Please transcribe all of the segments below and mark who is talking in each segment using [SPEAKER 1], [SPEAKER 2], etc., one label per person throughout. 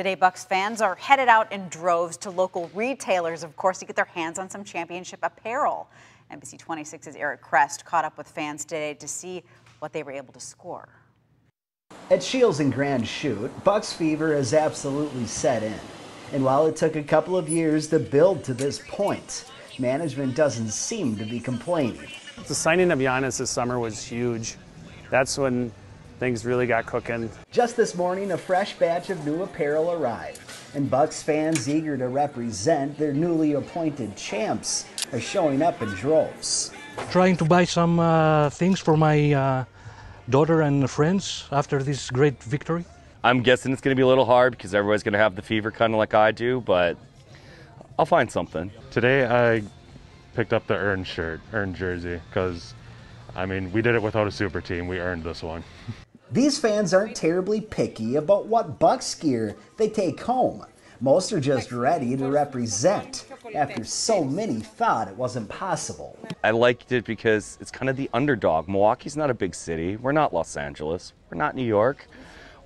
[SPEAKER 1] Today, Bucks fans are headed out in droves to local retailers, of course, to get their hands on some championship apparel. NBC 26's Eric Crest caught up with fans today to see what they were able to score.
[SPEAKER 2] At Shields and Grand Chute, Bucks fever has absolutely set in. And while it took a couple of years to build to this point, management doesn't seem to be complaining.
[SPEAKER 3] The signing of Giannis this summer was huge. That's when things really got cooking.
[SPEAKER 2] Just this morning, a fresh batch of new apparel arrived, and Bucks fans eager to represent their newly appointed champs are showing up in droves.
[SPEAKER 4] Trying to buy some uh, things for my uh, daughter and friends after this great victory.
[SPEAKER 5] I'm guessing it's going to be a little hard because everybody's going to have the fever kind of like I do, but I'll find something.
[SPEAKER 6] Today I picked up the earned shirt, earned jersey, because I mean, we did it without a super team. We earned this one.
[SPEAKER 2] These fans aren't terribly picky about what Bucks gear they take home. Most are just ready to represent after so many thought it wasn't possible.
[SPEAKER 5] I liked it because it's kind of the underdog. Milwaukee's not a big city. We're not Los Angeles. We're not New York.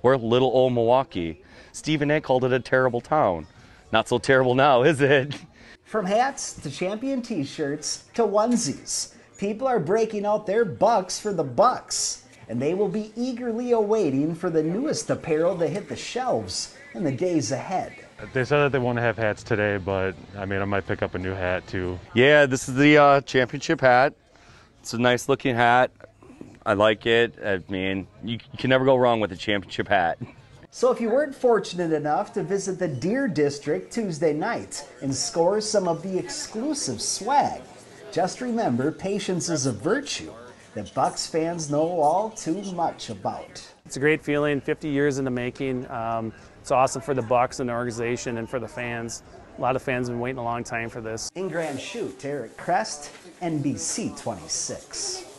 [SPEAKER 5] We're little old Milwaukee. Stephen A called it a terrible town. Not so terrible now, is it?
[SPEAKER 2] From hats to champion t-shirts to onesies, people are breaking out their bucks for the bucks and they will be eagerly awaiting for the newest apparel to hit the shelves in the days ahead.
[SPEAKER 6] They said that they want to have hats today, but I mean, I might pick up a new hat too.
[SPEAKER 5] Yeah, this is the uh, championship hat. It's a nice looking hat. I like it. I mean, you, you can never go wrong with a championship hat.
[SPEAKER 2] So if you weren't fortunate enough to visit the Deer District Tuesday night and score some of the exclusive swag, just remember patience is a virtue that Bucks fans know all too much about.
[SPEAKER 3] It's a great feeling, 50 years in the making. Um, it's awesome for the Bucks and the organization and for the fans. A lot of fans have been waiting a long time for this.
[SPEAKER 2] In Grand Chute, Eric Krest, NBC 26.